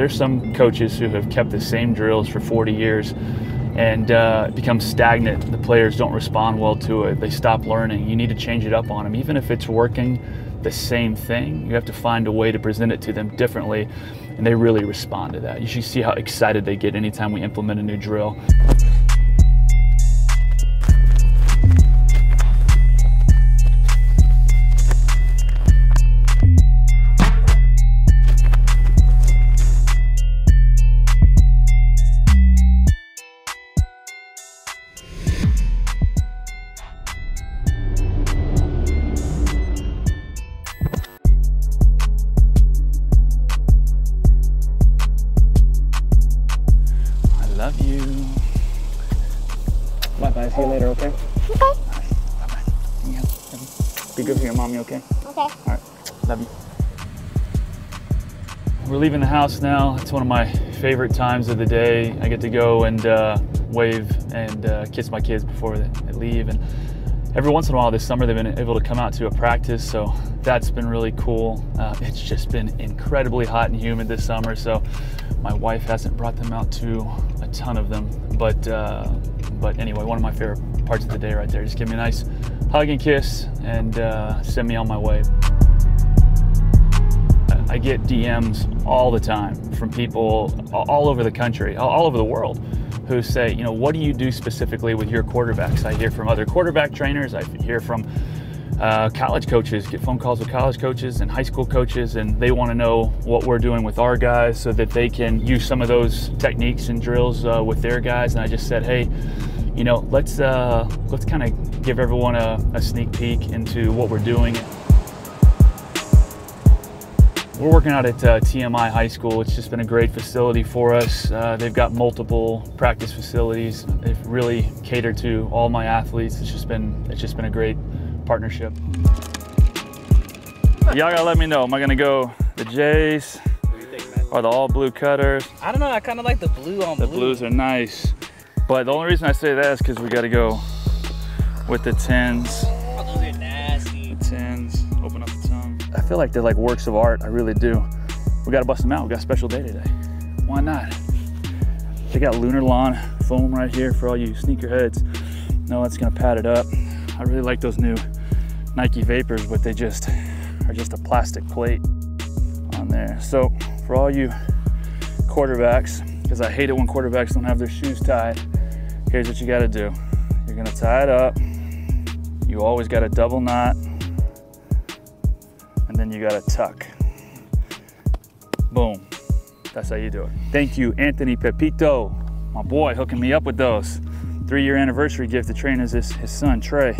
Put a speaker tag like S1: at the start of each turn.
S1: There's some coaches who have kept the same drills for 40 years and uh, it becomes stagnant. The players don't respond well to it. They stop learning. You need to change it up on them. Even if it's working the same thing, you have to find a way to present it to them differently, and they really respond to that. You should see how excited they get anytime we implement a new drill. Love you. Bye bye. See you later, okay?
S2: Okay.
S1: Bye bye. Be good for your mommy, okay?
S2: Okay.
S1: All right. Love you. We're leaving the house now. It's one of my favorite times of the day. I get to go and uh, wave and uh, kiss my kids before they, they leave. And every once in a while this summer, they've been able to come out to a practice, so that's been really cool. Uh, it's just been incredibly hot and humid this summer, so my wife hasn't brought them out to a ton of them. But uh, but anyway, one of my favorite parts of the day right there. Just give me a nice hug and kiss and uh, send me on my way. I get DMs all the time from people all over the country, all over the world, who say, you know, what do you do specifically with your quarterbacks? I hear from other quarterback trainers, I hear from uh, college coaches, get phone calls with college coaches and high school coaches, and they want to know what we're doing with our guys so that they can use some of those techniques and drills uh, with their guys. And I just said, hey, you know, let's uh, let's kind of give everyone a, a sneak peek into what we're doing. We're working out at uh, TMI High School. It's just been a great facility for us. Uh, they've got multiple practice facilities. They've really catered to all my athletes. It's just been it's just been a great partnership. Y'all gotta let me know. Am I gonna go the Jays or the all blue cutters?
S3: I don't know. I kind of like the blue on
S1: The
S3: blue.
S1: blues are nice, but the only reason I say that is because we gotta go with the tens.
S3: Oh, those are nasty.
S1: The tens. Open up the tongue. I feel like they're like works of art. I really do. We gotta bust them out. We got a special day today. Why not? They got Lunarlon foam right here for all you sneakerheads. No, that's gonna pad it up. I really like those new Nike Vapors, but they just are just a plastic plate on there. So for all you quarterbacks, because I hate it when quarterbacks don't have their shoes tied, here's what you gotta do. You're gonna tie it up. You always got a double knot, and then you gotta tuck. Boom. That's how you do it. Thank you, Anthony Pepito, my boy, hooking me up with those. Three year anniversary gift to train as his, his son, Trey.